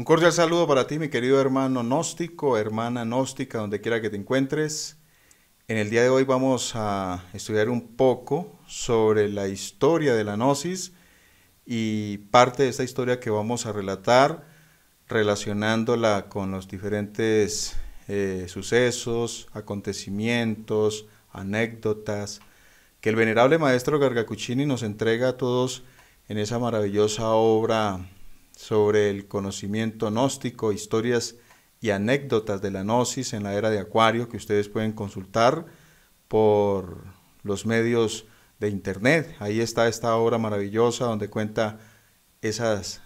Un cordial saludo para ti, mi querido hermano gnóstico, hermana gnóstica, donde quiera que te encuentres. En el día de hoy vamos a estudiar un poco sobre la historia de la gnosis y parte de esta historia que vamos a relatar relacionándola con los diferentes eh, sucesos, acontecimientos, anécdotas que el venerable maestro Gargacuccini nos entrega a todos en esa maravillosa obra sobre el conocimiento gnóstico, historias y anécdotas de la gnosis en la era de Acuario que ustedes pueden consultar por los medios de internet. Ahí está esta obra maravillosa donde cuenta esas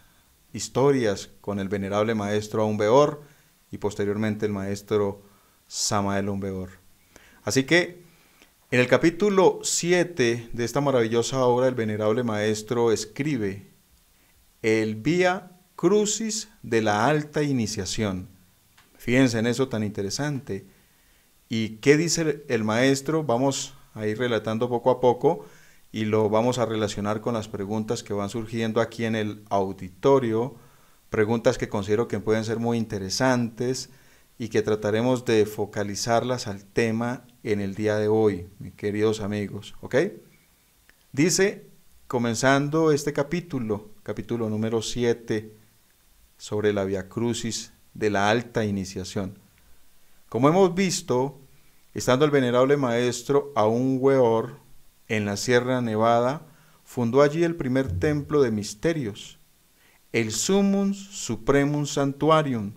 historias con el venerable maestro Aumbeor y posteriormente el maestro Samael Aumbeor. Así que en el capítulo 7 de esta maravillosa obra el venerable maestro escribe el Vía Crucis de la Alta Iniciación. Fíjense en eso tan interesante. ¿Y qué dice el maestro? Vamos a ir relatando poco a poco y lo vamos a relacionar con las preguntas que van surgiendo aquí en el auditorio, preguntas que considero que pueden ser muy interesantes y que trataremos de focalizarlas al tema en el día de hoy, mis queridos amigos, ¿ok? Dice, comenzando este capítulo, capítulo número 7, sobre la Via Crucis de la alta iniciación. Como hemos visto, estando el venerable maestro un Weor en la Sierra Nevada, fundó allí el primer templo de misterios, el Sumum Supremum Santuarium,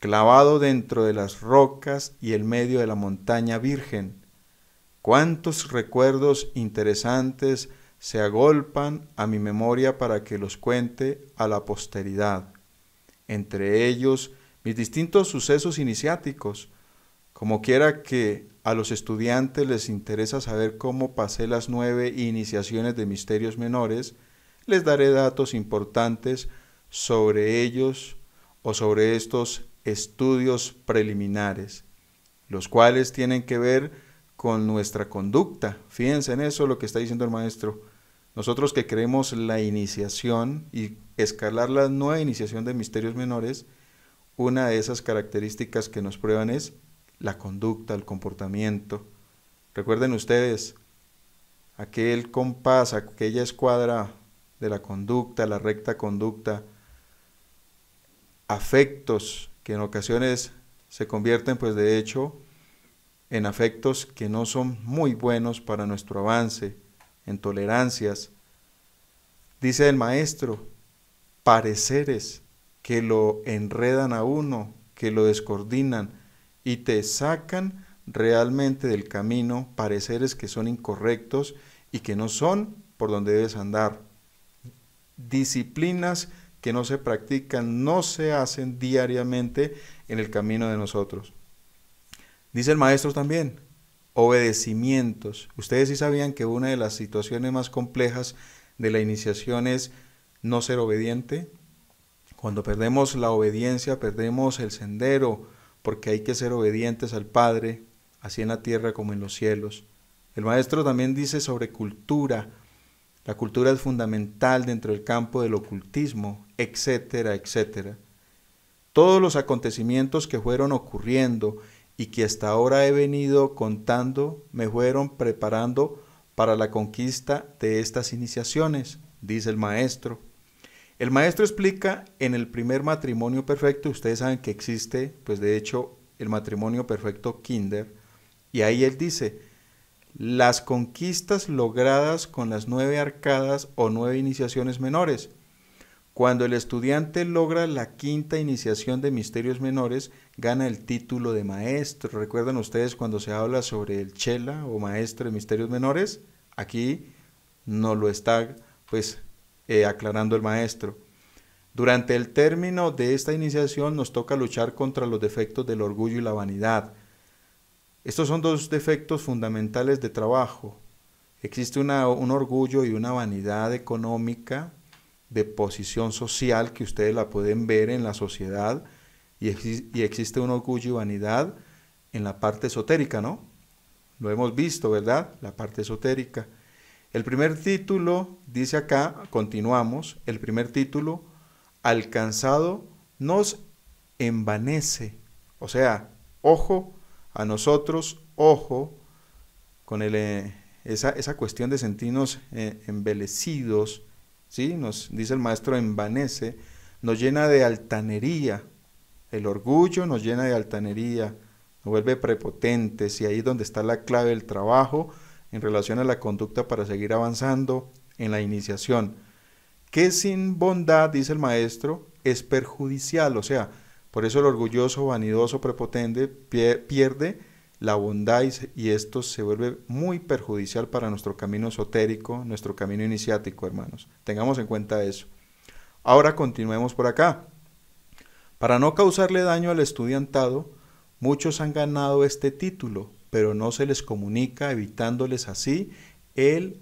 clavado dentro de las rocas y el medio de la montaña virgen. Cuántos recuerdos interesantes se agolpan a mi memoria para que los cuente a la posteridad. Entre ellos, mis distintos sucesos iniciáticos, como quiera que a los estudiantes les interesa saber cómo pasé las nueve iniciaciones de misterios menores, les daré datos importantes sobre ellos o sobre estos estudios preliminares, los cuales tienen que ver con nuestra conducta. Fíjense en eso lo que está diciendo el maestro. Nosotros que creemos la iniciación y escalar la nueva iniciación de misterios menores, una de esas características que nos prueban es la conducta, el comportamiento. Recuerden ustedes, aquel compás, aquella escuadra de la conducta, la recta conducta, afectos que en ocasiones se convierten pues de hecho en afectos que no son muy buenos para nuestro avance, en tolerancias. Dice el maestro, pareceres que lo enredan a uno, que lo descoordinan y te sacan realmente del camino, pareceres que son incorrectos y que no son por donde debes andar. Disciplinas que no se practican, no se hacen diariamente en el camino de nosotros. Dice el maestro también, obedecimientos. Ustedes sí sabían que una de las situaciones más complejas de la iniciación es no ser obediente. Cuando perdemos la obediencia, perdemos el sendero, porque hay que ser obedientes al Padre, así en la tierra como en los cielos. El maestro también dice sobre cultura, la cultura es fundamental dentro del campo del ocultismo, etcétera, etcétera. Todos los acontecimientos que fueron ocurriendo y que hasta ahora he venido contando me fueron preparando para la conquista de estas iniciaciones, dice el maestro. El maestro explica en el primer matrimonio perfecto, ustedes saben que existe, pues de hecho, el matrimonio perfecto Kinder, y ahí él dice, las conquistas logradas con las nueve arcadas o nueve iniciaciones menores. Cuando el estudiante logra la quinta iniciación de misterios menores, gana el título de maestro. ¿Recuerdan ustedes cuando se habla sobre el chela o maestro de misterios menores? Aquí no lo está pues eh, aclarando el maestro. Durante el término de esta iniciación nos toca luchar contra los defectos del orgullo y la vanidad estos son dos defectos fundamentales de trabajo. Existe un orgullo y una vanidad económica de posición social que ustedes la pueden ver en la sociedad y, y existe un orgullo y vanidad en la parte esotérica, ¿no? Lo hemos visto, ¿verdad? La parte esotérica. El primer título, dice acá, continuamos, el primer título, alcanzado nos envanece. O sea, ojo a nosotros, ojo con el, eh, esa, esa, cuestión de sentirnos eh, embelecidos, ¿sí? Nos dice el maestro, envanece, nos llena de altanería. El orgullo nos llena de altanería, nos vuelve prepotentes y ahí es donde está la clave del trabajo en relación a la conducta para seguir avanzando en la iniciación. Que sin bondad, dice el maestro, es perjudicial, o sea, por eso el orgulloso, vanidoso, prepotente pierde la bondad y esto se vuelve muy perjudicial para nuestro camino esotérico, nuestro camino iniciático, hermanos. Tengamos en cuenta eso. Ahora continuemos por acá. Para no causarle daño al estudiantado, muchos han ganado este título, pero no se les comunica, evitándoles así el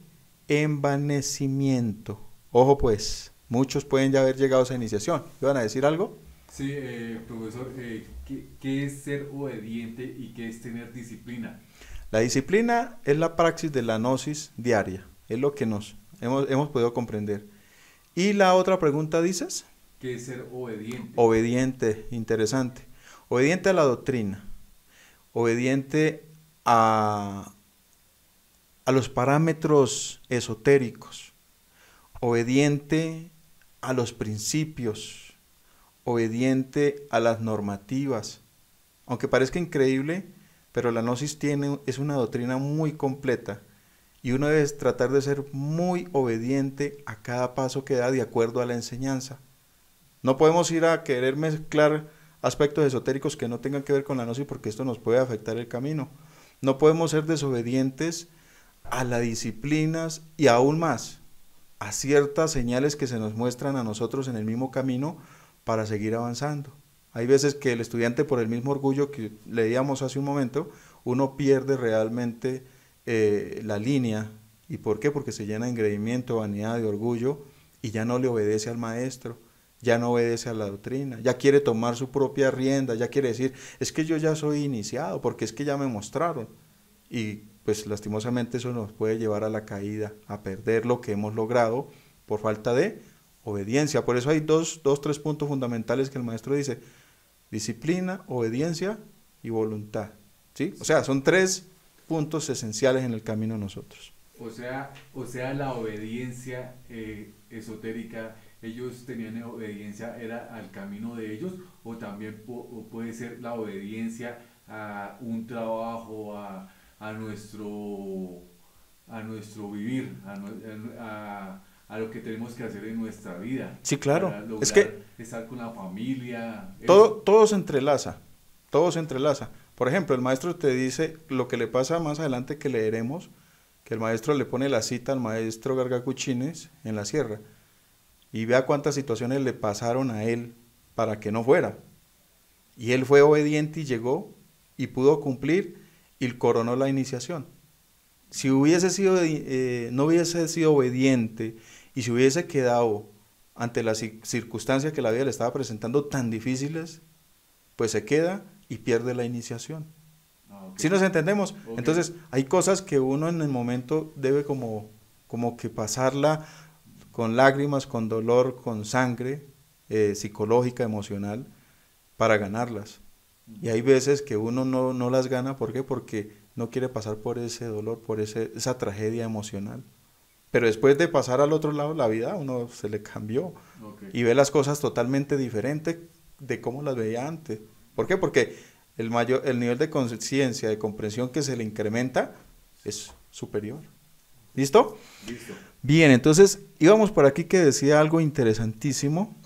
envanecimiento. Ojo pues, muchos pueden ya haber llegado a esa iniciación. ¿Iban a decir algo? Sí, eh, profesor, eh, ¿qué, es ser obediente y qué es tener disciplina? La disciplina es la praxis de la gnosis diaria, es lo que nos hemos, hemos podido comprender. Y la otra pregunta dices? ¿Qué es ser obediente? Obediente, interesante. Obediente a la doctrina, obediente a, a los parámetros esotéricos, obediente a los principios, obediente a las normativas. Aunque parezca increíble, pero la gnosis tiene, es una doctrina muy completa y uno debe tratar de ser muy obediente a cada paso que da de acuerdo a la enseñanza. No podemos ir a querer mezclar aspectos esotéricos que no tengan que ver con la gnosis porque esto nos puede afectar el camino. No podemos ser desobedientes a las disciplinas y aún más a ciertas señales que se nos muestran a nosotros en el mismo camino para seguir avanzando. Hay veces que el estudiante por el mismo orgullo que leíamos hace un momento, uno pierde realmente eh, la línea. ¿Y por qué? Porque se llena de engreimiento, vanidad, de orgullo y ya no le obedece al maestro, ya no obedece a la doctrina, ya quiere tomar su propia rienda, ya quiere decir, es que yo ya soy iniciado, porque es que ya me mostraron. Y pues lastimosamente eso nos puede llevar a la caída, a perder lo que hemos logrado por falta de obediencia. Por eso hay dos, dos tres puntos fundamentales que el maestro dice, disciplina, obediencia y voluntad. ¿sí? O sea, son tres puntos esenciales en el camino de nosotros. O sea, o sea la obediencia eh, esotérica, ellos tenían obediencia, era al camino de ellos, o también puede ser la obediencia a un trabajo, a, a nuestro, a nuestro vivir, a, a, lo que tenemos que hacer en nuestra vida. Sí, claro. es que estar con la familia. Todo, todo se entrelaza, todo se entrelaza. Por ejemplo, el maestro te dice lo que le pasa más adelante que leeremos, que el maestro le pone la cita al maestro Gargacuchines en la sierra y vea cuántas situaciones le pasaron a él para que no fuera. Y él fue obediente y llegó y pudo cumplir y coronó la iniciación. Si hubiese sido, eh, no hubiese sido obediente y si hubiese quedado ante las circunstancias que la vida le estaba presentando tan difíciles, pues se queda y pierde la iniciación. Ah, si nos entendemos? Entonces, hay cosas que uno en el momento debe como, como que pasarla con lágrimas, con dolor, con sangre eh, psicológica, emocional, para ganarlas. Y hay veces que uno no, no, las gana, ¿por qué? Porque no quiere pasar por ese dolor, por ese, esa tragedia emocional. Pero después de pasar al otro lado la vida, uno se le cambió y ve las cosas totalmente diferentes de cómo las veía antes. ¿Por qué? Porque el, mayor, el nivel de conciencia, de comprensión que se le incrementa es superior. ¿Listo? Listo. Bien, entonces íbamos por aquí que decía algo interesantísimo.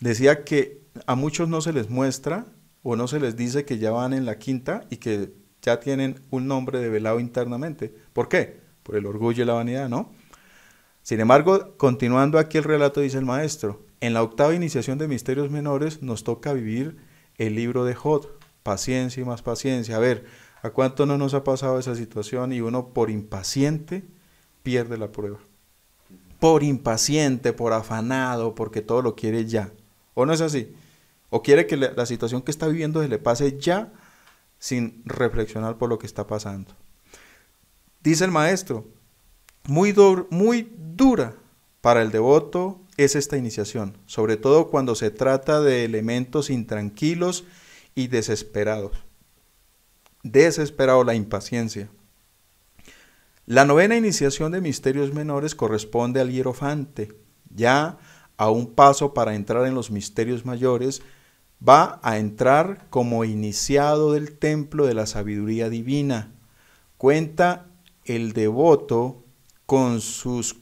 Decía que a muchos no se les muestra o no se les dice que ya van en la quinta y que ya tienen un nombre develado internamente. ¿Por qué? Por el orgullo y la vanidad, ¿no? Sin embargo, continuando aquí el relato, dice el maestro, en la octava iniciación de misterios menores nos toca vivir el libro de Jod, paciencia y más paciencia. A ver, ¿a cuánto no nos ha pasado esa situación y uno por impaciente pierde la prueba? Por impaciente, por afanado, porque todo lo quiere ya. ¿O no es así? ¿O quiere que la, situación que está viviendo se le pase ya sin reflexionar por lo que está pasando? Dice el maestro, muy, muy dura para el devoto es esta iniciación, sobre todo cuando se trata de elementos intranquilos y desesperados. Desesperado la impaciencia. La novena iniciación de misterios menores corresponde al hierofante. Ya a un paso para entrar en los misterios mayores, va a entrar como iniciado del templo de la sabiduría divina. Cuenta el devoto con sus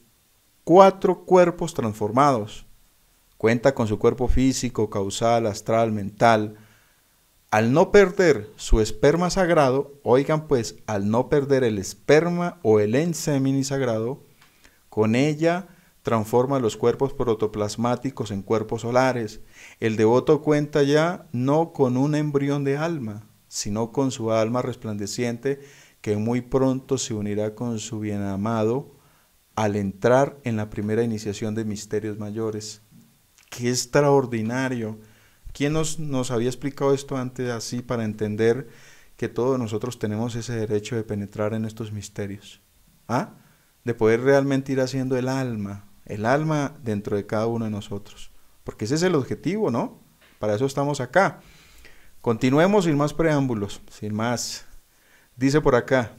cuatro cuerpos transformados. Cuenta con su cuerpo físico, causal, astral, mental. Al no perder su esperma sagrado, oigan pues, al no perder el esperma o el ensemini sagrado, con ella transforma los cuerpos protoplasmáticos en cuerpos solares. El devoto cuenta ya no con un embrión de alma, sino con su alma resplandeciente que muy pronto se unirá con su bien amado al entrar en la primera iniciación de misterios mayores. ¡Qué extraordinario! ¿Quién nos, nos había explicado esto antes así para entender que todos nosotros tenemos ese derecho de penetrar en estos misterios? ¿Ah? De poder realmente ir haciendo el alma, el alma dentro de cada uno de nosotros. Porque ese es el objetivo, ¿no? Para eso estamos acá. Continuemos sin más preámbulos, sin más. Dice por acá,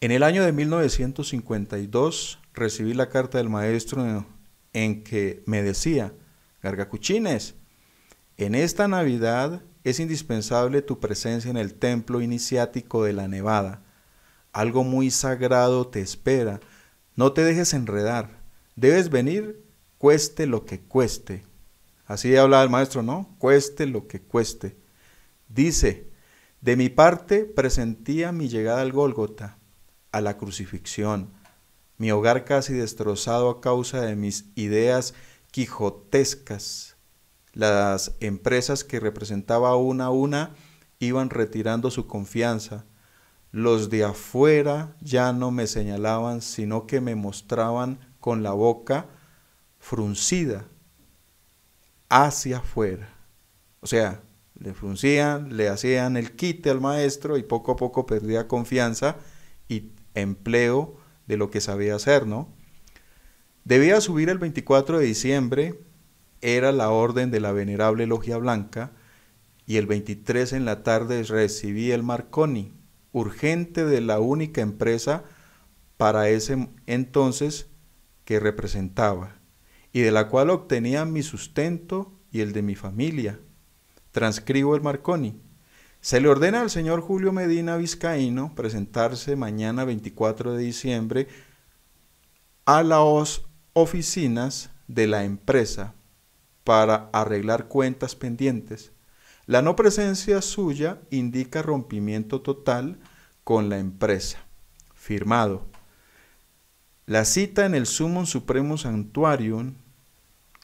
en el año de 1952 recibí la carta del maestro en que me decía, Gargacuchines, en esta Navidad es indispensable tu presencia en el templo iniciático de la Nevada. Algo muy sagrado te espera. No te dejes enredar. Debes venir, cueste lo que cueste. Así hablaba el maestro, ¿no? Cueste lo que cueste. Dice, de mi parte presentía mi llegada al Gólgota a la crucifixión, mi hogar casi destrozado a causa de mis ideas quijotescas. Las empresas que representaba una a una iban retirando su confianza. Los de afuera ya no me señalaban, sino que me mostraban con la boca fruncida hacia afuera. O sea, le fruncían, le hacían el quite al maestro y poco a poco perdía confianza y empleo de lo que sabía hacer, ¿no? Debía subir el 24 de diciembre, era la orden de la venerable logia blanca, y el 23 en la tarde recibí el Marconi, urgente de la única empresa para ese entonces que representaba, y de la cual obtenía mi sustento y el de mi familia. Transcribo el Marconi. Se le ordena al señor Julio Medina Vizcaíno presentarse mañana 24 de diciembre a las oficinas de la empresa para arreglar cuentas pendientes. La no presencia suya indica rompimiento total con la empresa. Firmado. La cita en el Sumum Supremo Santuarium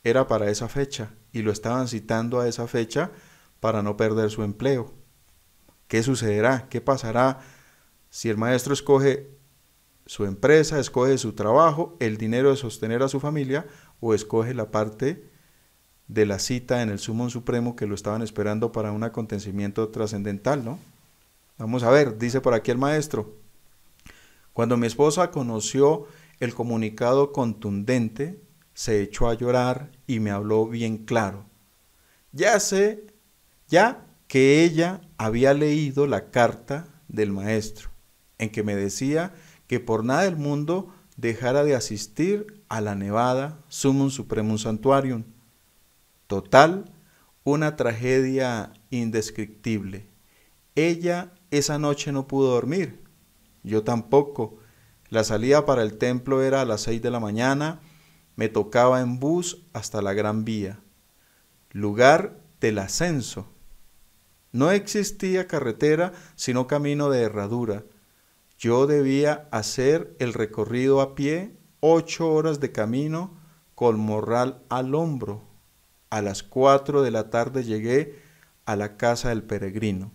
era para esa fecha y lo estaban citando a esa fecha para no perder su empleo. ¿Qué sucederá? ¿Qué pasará si el maestro escoge su empresa, escoge su trabajo, el dinero de sostener a su familia o escoge la parte de la cita en el Sumo Supremo que lo estaban esperando para un acontecimiento trascendental, ¿no? Vamos a ver, dice por aquí el maestro. Cuando mi esposa conoció el comunicado contundente, se echó a llorar y me habló bien claro. Ya sé, ya que ella había leído la carta del maestro, en que me decía que por nada del mundo dejara de asistir a la nevada Sumum Supremum Santuarium. Total, una tragedia indescriptible. Ella esa noche no pudo dormir, yo tampoco. La salida para el templo era a las seis de la mañana, me tocaba en bus hasta la Gran Vía, lugar del ascenso no existía carretera, sino camino de herradura. Yo debía hacer el recorrido a pie, ocho horas de camino, con morral al hombro. A las cuatro de la tarde llegué a la casa del peregrino.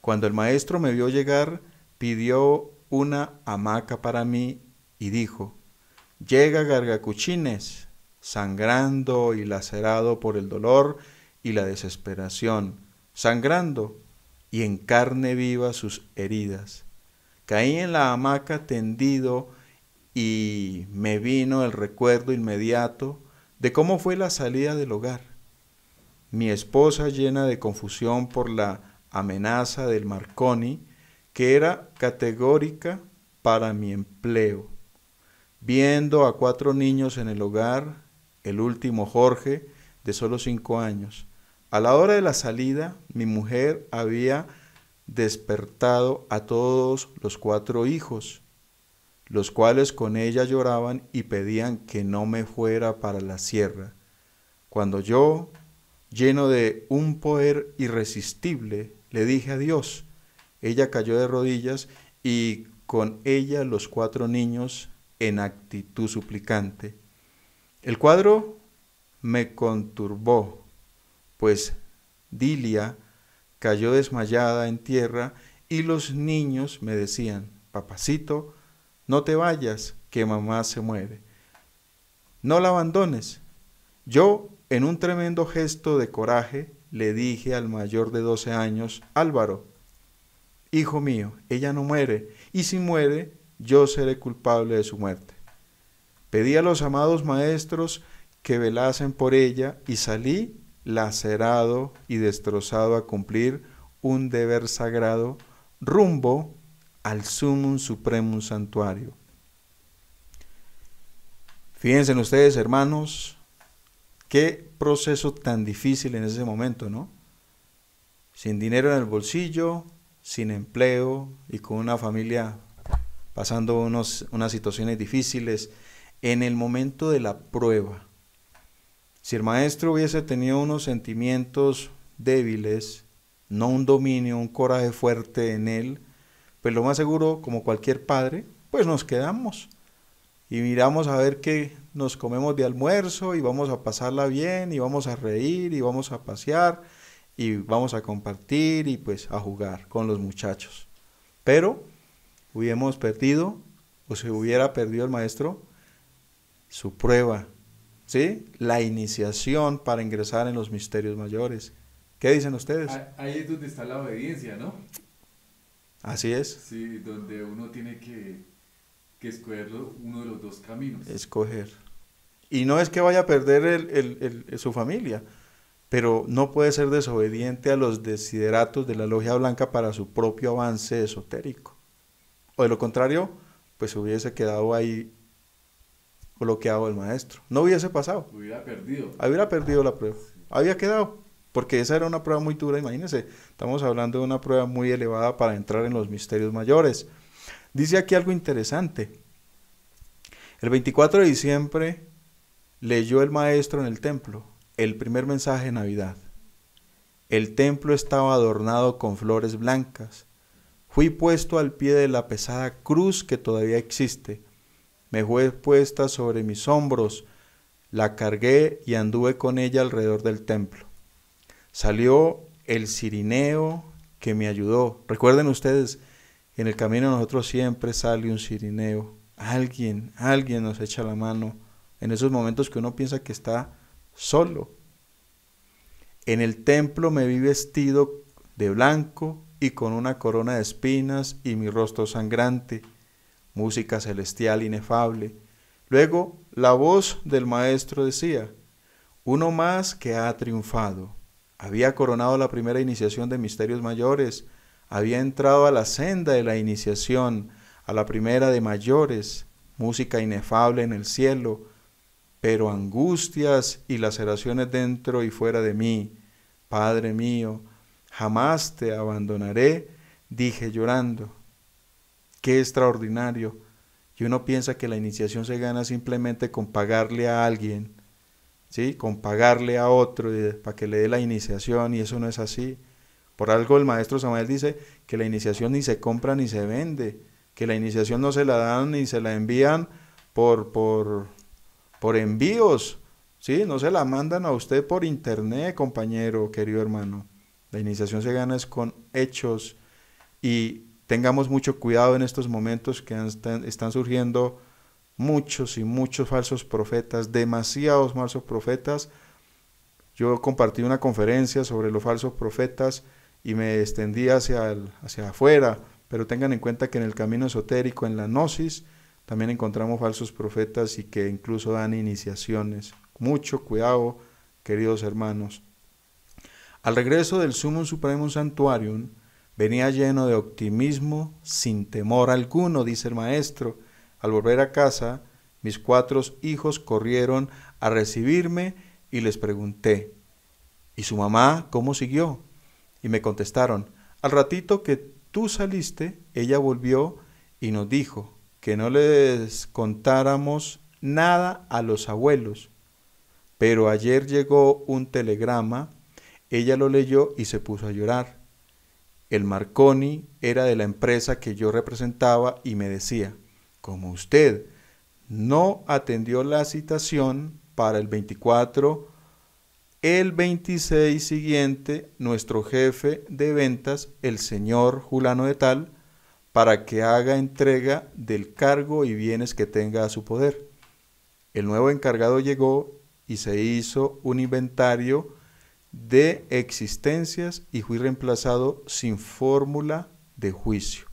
Cuando el maestro me vio llegar, pidió una hamaca para mí y dijo, llega Gargacuchines, sangrando y lacerado por el dolor y la desesperación sangrando y en carne viva sus heridas. Caí en la hamaca tendido y me vino el recuerdo inmediato de cómo fue la salida del hogar. Mi esposa llena de confusión por la amenaza del Marconi, que era categórica para mi empleo. Viendo a cuatro niños en el hogar, el último Jorge, de solo cinco años. A la hora de la salida, mi mujer había despertado a todos los cuatro hijos, los cuales con ella lloraban y pedían que no me fuera para la sierra. Cuando yo, lleno de un poder irresistible, le dije a Dios, ella cayó de rodillas y con ella los cuatro niños en actitud suplicante. El cuadro me conturbó, pues Dilia cayó desmayada en tierra y los niños me decían, papacito, no te vayas, que mamá se muere. No la abandones. Yo, en un tremendo gesto de coraje, le dije al mayor de doce años, Álvaro, Hijo mío, ella no muere, y si muere, yo seré culpable de su muerte. Pedí a los amados maestros que velasen por ella y salí lacerado y destrozado a cumplir un deber sagrado rumbo al sumum supremum santuario. Fíjense ustedes, hermanos, qué proceso tan difícil en ese momento, ¿no? Sin dinero en el bolsillo, sin empleo y con una familia pasando unos, unas situaciones difíciles en el momento de la prueba. Si el maestro hubiese tenido unos sentimientos débiles, no un dominio, un coraje fuerte en él, pues lo más seguro, como cualquier padre, pues nos quedamos y miramos a ver qué nos comemos de almuerzo y vamos a pasarla bien y vamos a reír y vamos a pasear y vamos a compartir y pues a jugar con los muchachos. Pero hubiéramos perdido o se hubiera perdido el maestro su prueba, ¿sí? La iniciación para ingresar en los misterios mayores. ¿Qué dicen ustedes? Ahí es donde está la obediencia, ¿no? Así es. Sí, donde uno tiene que, escoger uno de los dos caminos. Escoger. Y no es que vaya a perder el, su familia, pero no puede ser desobediente a los desideratos de la logia blanca para su propio avance esotérico. O de lo contrario, pues hubiese quedado ahí bloqueado el maestro. No hubiese pasado. Hubiera perdido. Hubiera perdido la prueba. Había quedado porque esa era una prueba muy dura, imagínense, estamos hablando de una prueba muy elevada para entrar en los misterios mayores. Dice aquí algo interesante. El 24 de diciembre leyó el maestro en el templo el primer mensaje de Navidad. El templo estaba adornado con flores blancas. Fui puesto al pie de la pesada cruz que todavía existe. Me fue puesta sobre mis hombros, la cargué y anduve con ella alrededor del templo. Salió el cirineo que me ayudó. Recuerden ustedes, en el camino nosotros siempre sale un cirineo. Alguien, alguien nos echa la mano en esos momentos que uno piensa que está solo. En el templo me vi vestido de blanco y con una corona de espinas y mi rostro sangrante, música celestial inefable. Luego la voz del maestro decía, uno más que ha triunfado había coronado la primera iniciación de misterios mayores, había entrado a la senda de la iniciación, a la primera de mayores, música inefable en el cielo, pero angustias y laceraciones dentro y fuera de mí. Padre mío, jamás te abandonaré, dije llorando. Qué extraordinario. Y uno piensa que la iniciación se gana simplemente con pagarle a alguien ¿sí? con pagarle a otro para que le dé la iniciación y eso no es así. Por algo el maestro Samuel dice que la iniciación ni se compra ni se vende, que la iniciación no se la dan ni se la envían por, por, por envíos, ¿sí? no se la mandan a usted por internet, compañero, querido hermano. La iniciación se gana es con hechos y tengamos mucho cuidado en estos momentos que están surgiendo muchos y muchos falsos profetas, demasiados falsos profetas. Yo compartí una conferencia sobre los falsos profetas y me extendí hacia, hacia afuera, pero tengan en cuenta que en el camino esotérico, en la gnosis, también encontramos falsos profetas y que incluso dan iniciaciones. Mucho cuidado, queridos hermanos. Al regreso del Sumum Supremum Santuarium, venía lleno de optimismo, sin temor alguno, dice el maestro. Al volver a casa, mis cuatro hijos corrieron a recibirme y les pregunté, ¿y su mamá cómo siguió? Y me contestaron, al ratito que tú saliste, ella volvió y nos dijo que no les contáramos nada a los abuelos. Pero ayer llegó un telegrama, ella lo leyó y se puso a llorar. El Marconi era de la empresa que yo representaba y me decía, como usted no atendió la citación para el 24, el 26 siguiente nuestro jefe de ventas, el señor Julano de Tal, para que haga entrega del cargo y bienes que tenga a su poder. El nuevo encargado llegó y se hizo un inventario de existencias y fui reemplazado sin fórmula de juicio.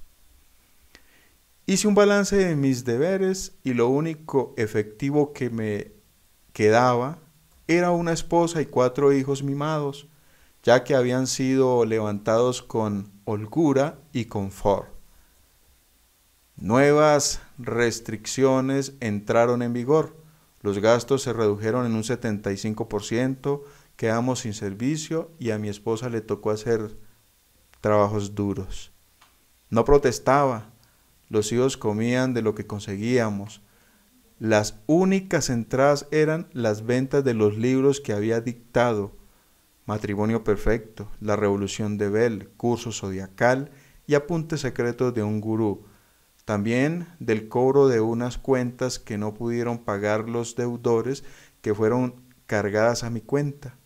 Hice un balance de mis deberes y lo único efectivo que me quedaba era una esposa y cuatro hijos mimados, ya que habían sido levantados con holgura y confort. Nuevas restricciones entraron en vigor. Los gastos se redujeron en un 75%, quedamos sin servicio y a mi esposa le tocó hacer trabajos duros. No protestaba, los hijos comían de lo que conseguíamos. Las únicas entradas eran las ventas de los libros que había dictado. Matrimonio Perfecto, La Revolución de Bell, Curso Zodiacal y Apuntes Secretos de un Gurú. También del cobro de unas cuentas que no pudieron pagar los deudores que fueron cargadas a mi cuenta,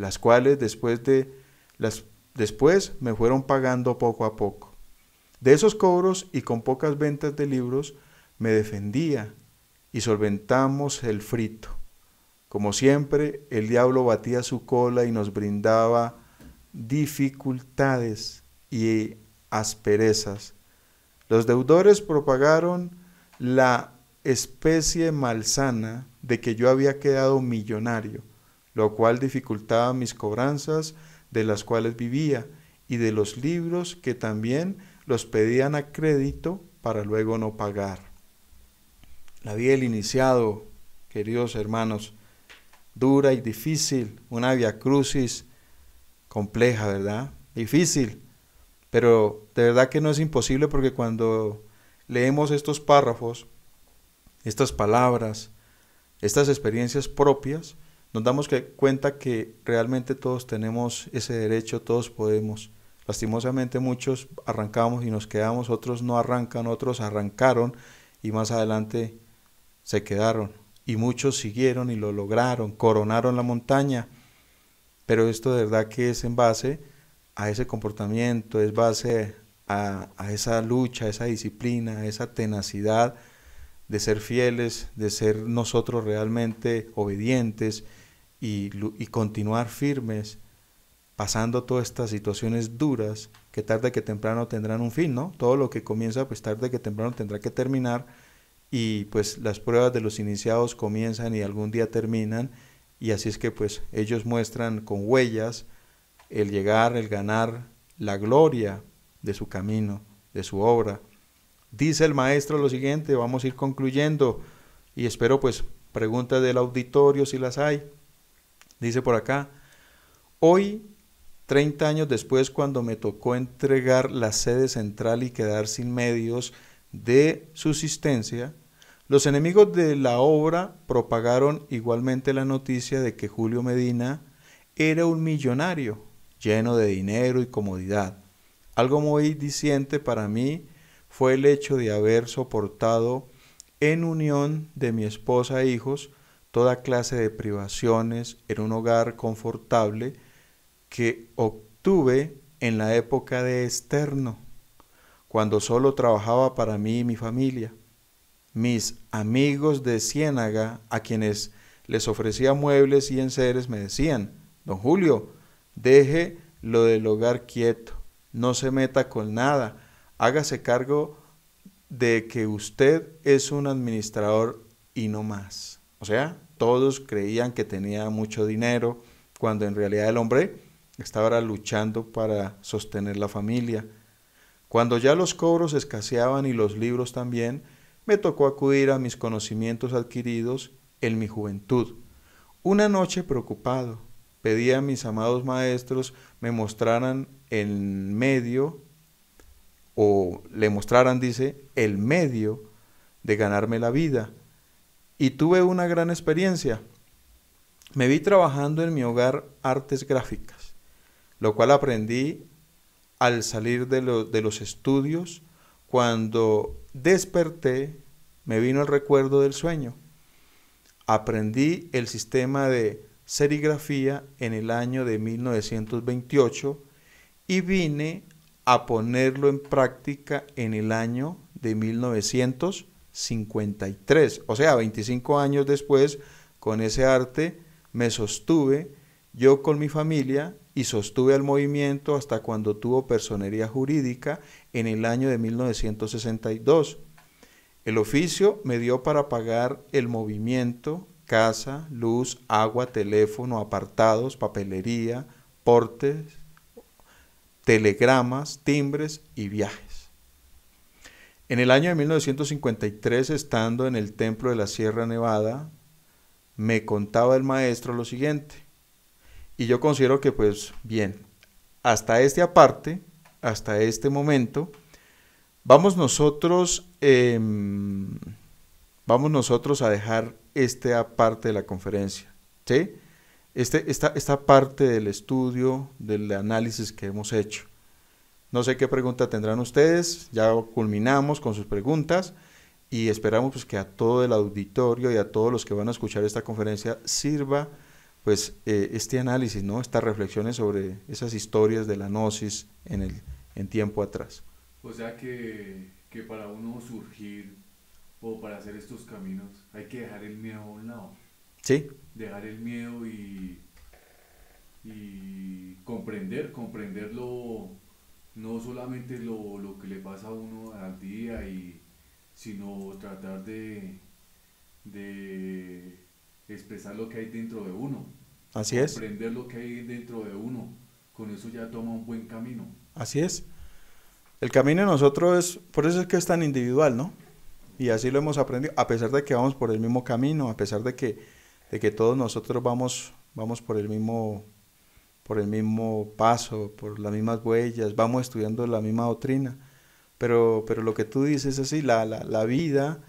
las cuales después de las después me fueron pagando poco a poco. De esos cobros y con pocas ventas de libros me defendía y solventamos el frito. Como siempre, el diablo batía su cola y nos brindaba dificultades y asperezas. Los deudores propagaron la especie malsana de que yo había quedado millonario, lo cual dificultaba mis cobranzas de las cuales vivía y de los libros que también los pedían a crédito para luego no pagar. La vida del iniciado, queridos hermanos, dura y difícil, una via crucis compleja, ¿verdad? Difícil, pero de verdad que no es imposible porque cuando leemos estos párrafos, estas palabras, estas experiencias propias, nos damos cuenta que realmente todos tenemos ese derecho, todos podemos. Lastimosamente muchos arrancamos y nos quedamos, otros no arrancan, otros arrancaron y más adelante se quedaron. Y muchos siguieron y lo lograron, coronaron la montaña. Pero esto de verdad que es en base a ese comportamiento, es base a, a esa lucha, a esa disciplina, a esa tenacidad de ser fieles, de ser nosotros realmente obedientes y, continuar firmes pasando todas estas situaciones duras que tarde que temprano tendrán un fin, ¿no? Todo lo que comienza, pues tarde que temprano tendrá que terminar y pues las pruebas de los iniciados comienzan y algún día terminan y así es que pues ellos muestran con huellas el llegar, el ganar, la gloria de su camino, de su obra. Dice el maestro lo siguiente, vamos a ir concluyendo y espero pues preguntas del auditorio si las hay. Dice por acá, hoy 30 años después, cuando me tocó entregar la sede central y quedar sin medios de subsistencia, los enemigos de la obra propagaron igualmente la noticia de que Julio Medina era un millonario, lleno de dinero y comodidad. Algo muy diciente para mí fue el hecho de haber soportado en unión de mi esposa e hijos toda clase de privaciones en un hogar confortable que obtuve en la época de externo, cuando solo trabajaba para mí y mi familia. Mis amigos de Ciénaga, a quienes les ofrecía muebles y enseres, me decían, don Julio, deje lo del hogar quieto, no se meta con nada, hágase cargo de que usted es un administrador y no más. O sea, todos creían que tenía mucho dinero, cuando en realidad el hombre estaba luchando para sostener la familia. Cuando ya los cobros escaseaban y los libros también, me tocó acudir a mis conocimientos adquiridos en mi juventud. Una noche preocupado, pedí a mis amados maestros me mostraran en medio, o le mostraran, dice, el medio de ganarme la vida. Y tuve una gran experiencia. Me vi trabajando en mi hogar artes gráficas, lo cual aprendí al salir de, de los estudios. Cuando desperté, me vino el recuerdo del sueño. Aprendí el sistema de serigrafía en el año de 1928 y vine a ponerlo en práctica en el año de 1953. O sea, 25 años después, con ese arte me sostuve yo con mi familia y sostuve al movimiento hasta cuando tuvo personería jurídica en el año de 1962. El oficio me dio para pagar el movimiento casa, luz, agua, teléfono, apartados, papelería, portes, telegramas, timbres y viajes. En el año de 1953, estando en el templo de la Sierra Nevada, me contaba el maestro lo siguiente. Y yo considero que pues bien, hasta este aparte, hasta este momento, vamos nosotros, em, vamos nosotros a dejar esta parte de la conferencia. ¿sí? Este, esta, esta parte del estudio, del análisis que hemos hecho. No sé qué pregunta tendrán ustedes, ya culminamos con sus preguntas y esperamos pues, que a todo el auditorio y a todos los que van a escuchar esta conferencia sirva pues eh, este análisis, ¿no? estas reflexiones sobre esas historias de la gnosis en, el, en tiempo atrás. O sea que, que para uno surgir o para hacer estos caminos hay que dejar el miedo a un lado. Sí. Dejar el miedo y, y comprender, comprenderlo, no solamente lo, lo, que le pasa a uno al día, y, sino tratar de, de expresar lo que hay dentro de uno. Así es. Comprender lo que hay dentro de uno. Con eso ya toma un buen camino. Así es. El camino de nosotros es, por eso es que es tan individual, ¿no? Y así lo hemos aprendido, a pesar de que vamos por el mismo camino, a pesar de que, de que todos nosotros vamos, vamos por el mismo por el mismo paso, por las mismas huellas, vamos estudiando la misma doctrina. Pero, pero lo que tú dices es así, la, la, la vida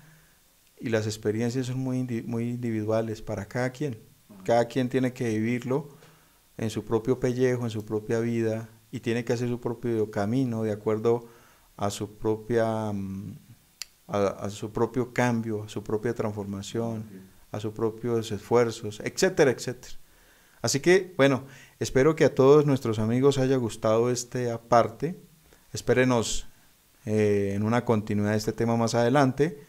y las experiencias son muy, muy individuales para cada quien. Cada quien tiene que vivirlo en su propio pellejo, en su propia vida, y tiene que hacer su propio camino de acuerdo a su propia mm, a, su propio cambio, a su propia transformación, a sus propios esfuerzos, etcétera, etcétera. Así que, bueno, espero que a todos nuestros amigos haya gustado este aparte. Espérenos eh, en una continuidad de este tema más adelante,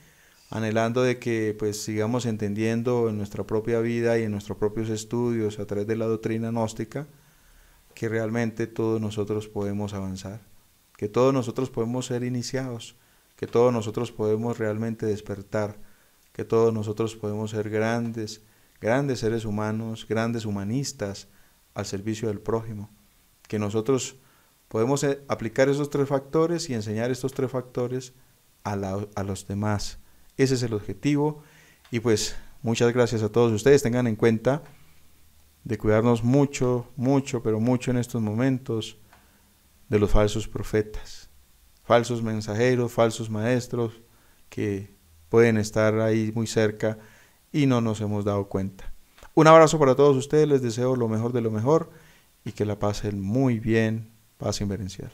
anhelando de que pues sigamos entendiendo en nuestra propia vida y en nuestros propios estudios a través de la doctrina gnóstica que realmente todos nosotros podemos avanzar, que todos nosotros podemos ser iniciados que todos nosotros podemos realmente despertar, que todos nosotros podemos ser grandes, grandes seres humanos, grandes humanistas al servicio del prójimo, que nosotros podemos eh, aplicar esos tres factores y enseñar estos tres factores a, a los demás. Ese es el objetivo y pues muchas gracias a todos ustedes. Tengan en cuenta de cuidarnos mucho, mucho, pero mucho en estos momentos de los falsos profetas falsos mensajeros, falsos maestros que pueden estar ahí muy cerca y no nos hemos dado cuenta. Un abrazo para todos ustedes, les deseo lo mejor de lo mejor y que la pasen muy bien, paz inverencial.